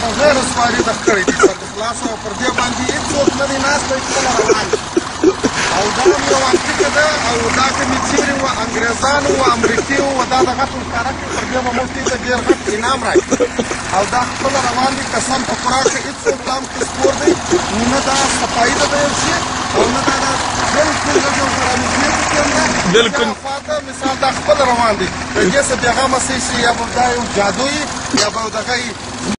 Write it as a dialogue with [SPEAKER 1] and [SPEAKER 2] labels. [SPEAKER 1] په غیر سواري د کړې دي سر خلاص
[SPEAKER 2] او پر دې باندې هیڅوک نه دی ناست دی خپل روان
[SPEAKER 3] او دا یو حقیقت ده او دا کومې چیرې وه انګریزان وو امریکې وو دا دغه ټول کاره کړي پر دې به موږ دې ته ډېر غټ انعام راکړي او دا خپل روان دي قسم په قرآن کې هیڅوک دا هم کسپور دی نه دا صفایي ده د یو شي
[SPEAKER 4] او نه دا دا بالکل لږ یو سره نږدې پکې هم ده بالکل مثال دا خپل روان دي د دې څه پیغام څه شي یا به دا یو جادویي یا به دغه